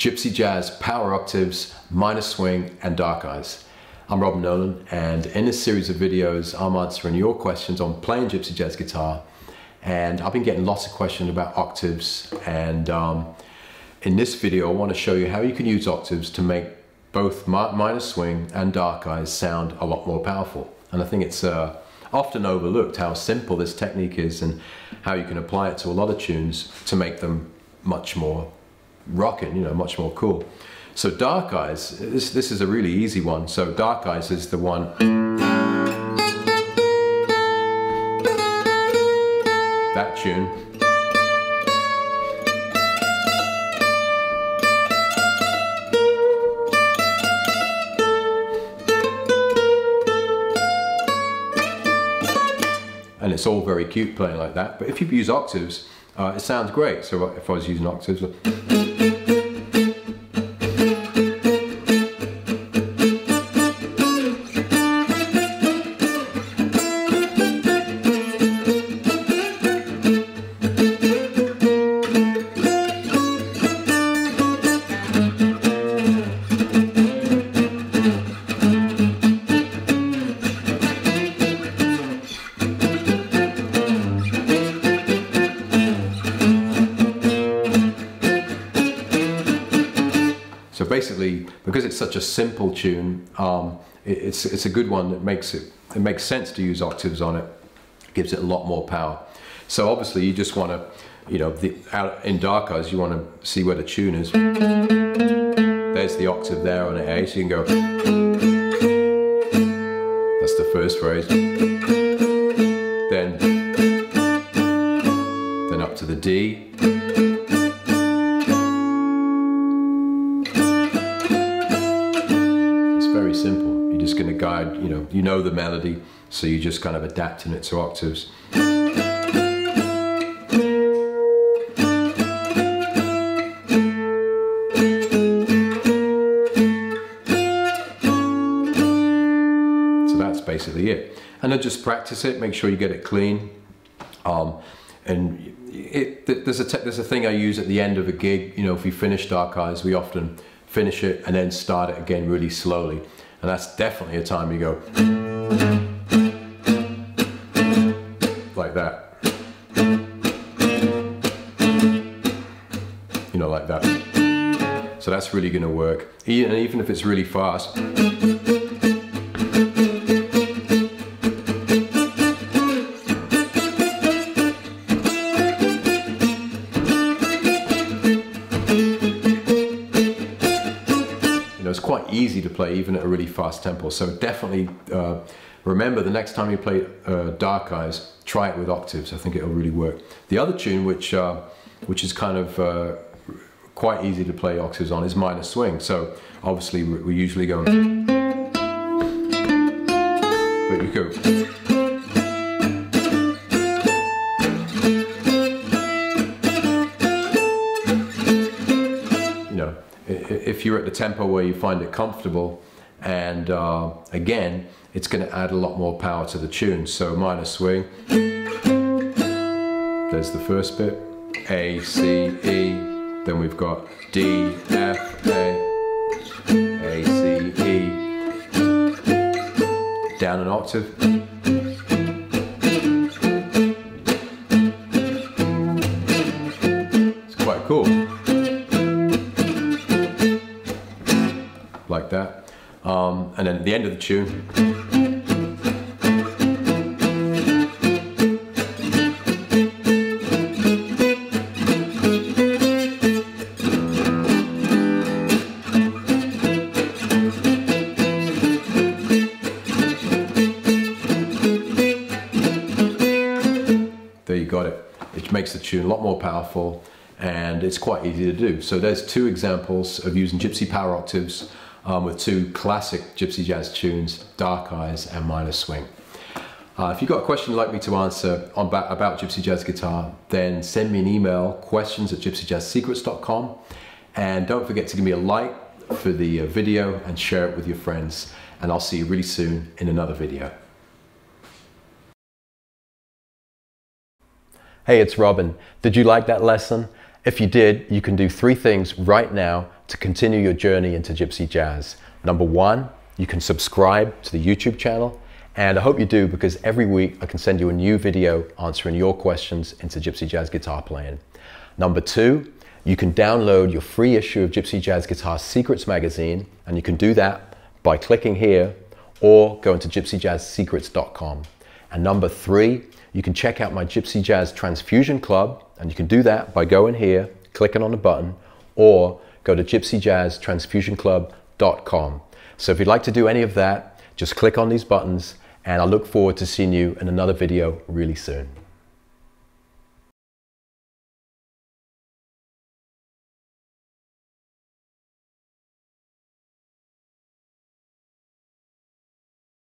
Gypsy Jazz, Power Octaves, Minor Swing, and Dark Eyes. I'm Robin Nolan, and in this series of videos, I'm answering your questions on playing Gypsy Jazz guitar. And I've been getting lots of questions about octaves, and um, in this video, I want to show you how you can use octaves to make both Minor Swing and Dark Eyes sound a lot more powerful. And I think it's uh, often overlooked how simple this technique is and how you can apply it to a lot of tunes to make them much more rocking, you know, much more cool. So Dark Eyes, this, this is a really easy one. So Dark Eyes is the one. That tune. And it's all very cute playing like that. But if you use octaves, uh, it sounds great. So if I was using octaves, So basically, because it's such a simple tune, um, it, it's it's a good one that makes it it makes sense to use octaves on it. Gives it a lot more power. So obviously, you just want to, you know, the, out in dark eyes, you want to see where the tune is. There's the octave there on the A, so you can go. That's the first phrase. Then then up to the D. simple. You're just going to guide, you know, you know the melody, so you're just kind of adapting it to octaves. So that's basically it. And then just practice it, make sure you get it clean. Um, and it, there's, a there's a thing I use at the end of a gig, you know, if we finish Dark Eyes, we often finish it, and then start it again really slowly. And that's definitely a time you go like that. You know, like that. So that's really going to work. Even if it's really fast. Easy to play even at a really fast tempo. So definitely uh, remember the next time you play uh, Dark Eyes, try it with octaves. I think it'll really work. The other tune, which uh, which is kind of uh, quite easy to play octaves on, is Minor Swing. So obviously we usually go, but you go. If you're at the tempo where you find it comfortable and uh, again it's going to add a lot more power to the tune. So minor swing. There's the first bit. A C E. Then we've got D F A. A C E. Down an octave like that. Um, and then at the end of the tune, there you got it. It makes the tune a lot more powerful and it's quite easy to do. So there's two examples of using Gypsy Power Octaves um, with two classic Gypsy Jazz tunes, Dark Eyes and Minor Swing. Uh, if you've got a question you'd like me to answer on, about, Gypsy Jazz guitar, then send me an email, questions at gypsyjazzsecrets.com. And don't forget to give me a like for the uh, video and share it with your friends. And I'll see you really soon in another video. Hey, it's Robin. Did you like that lesson? If you did, you can do three things right now to continue your journey into Gypsy Jazz. Number one, you can subscribe to the YouTube channel. And I hope you do because every week I can send you a new video answering your questions into Gypsy Jazz guitar playing. Number two, you can download your free issue of Gypsy Jazz Guitar Secrets magazine, and you can do that by clicking here or going to gypsyjazzsecrets.com. And number three, you can check out my Gypsy Jazz Transfusion Club, and you can do that by going here, clicking on the button, or go to gypsyjazztransfusionclub.com. So if you'd like to do any of that, just click on these buttons, and I look forward to seeing you in another video really soon.